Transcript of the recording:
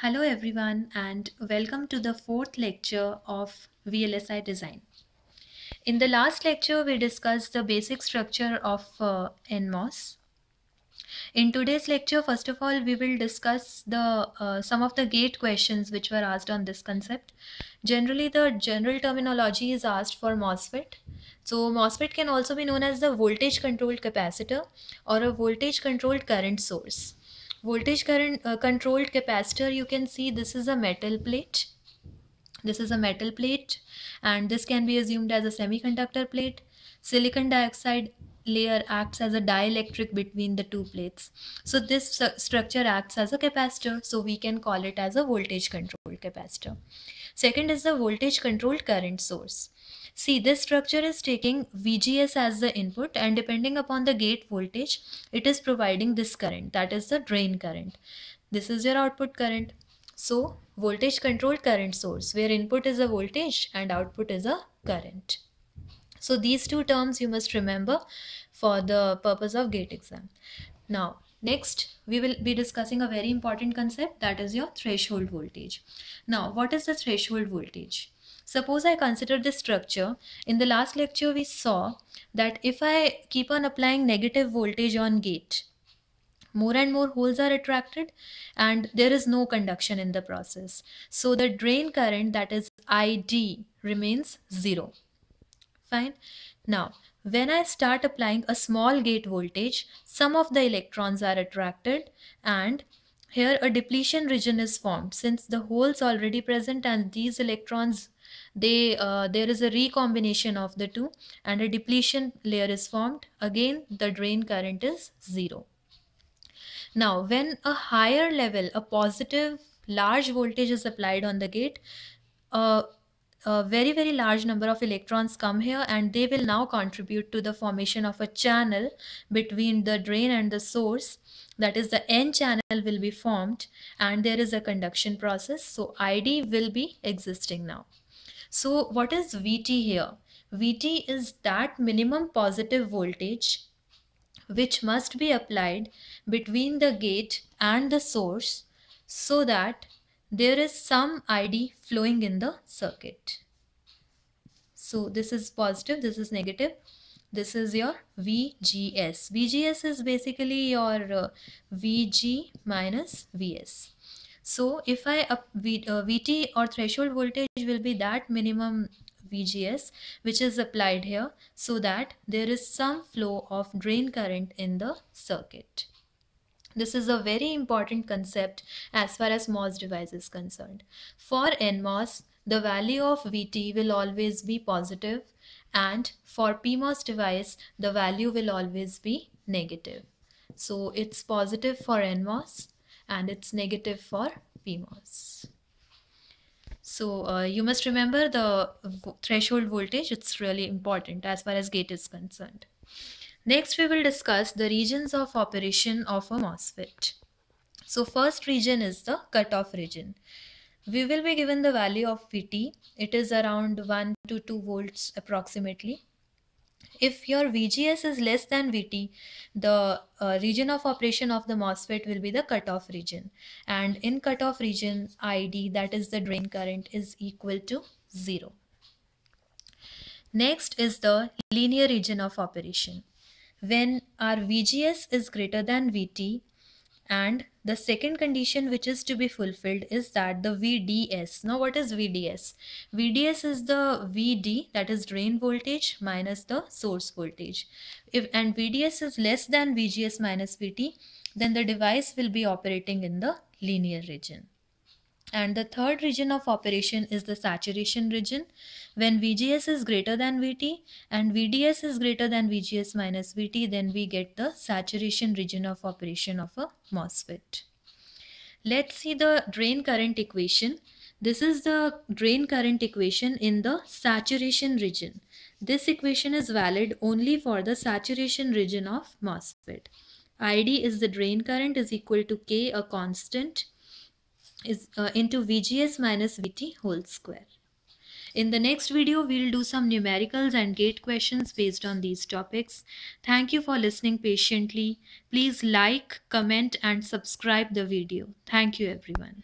Hello everyone and welcome to the fourth lecture of VLSI design. In the last lecture we discussed the basic structure of uh, NMOS. In today's lecture first of all we will discuss the uh, some of the gate questions which were asked on this concept. Generally the general terminology is asked for MOSFET. So MOSFET can also be known as the voltage controlled capacitor or a voltage controlled current source voltage current uh, controlled capacitor you can see this is a metal plate. This is a metal plate and this can be assumed as a semiconductor plate. Silicon dioxide layer acts as a dielectric between the two plates so this structure acts as a capacitor so we can call it as a voltage controlled capacitor second is the voltage controlled current source See, this structure is taking VGS as the input and depending upon the gate voltage, it is providing this current, that is the drain current. This is your output current. So, voltage controlled current source, where input is a voltage and output is a current. So, these two terms you must remember for the purpose of gate exam. Now, Next, we will be discussing a very important concept that is your threshold voltage. Now, what is the threshold voltage? Suppose I consider this structure. In the last lecture, we saw that if I keep on applying negative voltage on gate, more and more holes are attracted and there is no conduction in the process. So the drain current that is ID remains zero. Fine. Now, when I start applying a small gate voltage, some of the electrons are attracted and here a depletion region is formed. Since the holes already present and these electrons they uh, there is a recombination of the two and a depletion layer is formed. Again the drain current is zero. Now when a higher level a positive large voltage is applied on the gate uh, a very very large number of electrons come here and they will now contribute to the formation of a channel between the drain and the source that is the n channel will be formed and there is a conduction process so id will be existing now so what is Vt here? Vt is that minimum positive voltage which must be applied between the gate and the source so that there is some ID flowing in the circuit. So this is positive, this is negative. This is your VGS. VGS is basically your uh, VG minus VS. So if I up v, uh, VT or threshold voltage will be that minimum VGS which is applied here so that there is some flow of drain current in the circuit. This is a very important concept as far as MOS device is concerned. For NMOS, the value of VT will always be positive and for PMOS device, the value will always be negative. So it's positive for NMOS and it's negative for PMOS. So uh, you must remember the threshold voltage. It's really important as far as gate is concerned. Next, we will discuss the regions of operation of a MOSFET. So first region is the cutoff region. We will be given the value of VT. It is around 1 to 2 volts approximately if your VGS is less than VT, the uh, region of operation of the MOSFET will be the cutoff region. And in cutoff region, ID, that is the drain current, is equal to 0. Next is the linear region of operation. When our VGS is greater than VT, and the second condition which is to be fulfilled is that the VDS. Now what is VDS? VDS is the VD that is drain voltage minus the source voltage. If and VDS is less than VGS minus VT then the device will be operating in the linear region. And the third region of operation is the saturation region. When VGS is greater than VT and VDS is greater than VGS minus VT, then we get the saturation region of operation of a MOSFET. Let's see the drain current equation. This is the drain current equation in the saturation region. This equation is valid only for the saturation region of MOSFET. ID is the drain current is equal to K, a constant is uh, into VGS minus VT whole square. In the next video, we'll do some numericals and gate questions based on these topics. Thank you for listening patiently. Please like, comment and subscribe the video. Thank you everyone.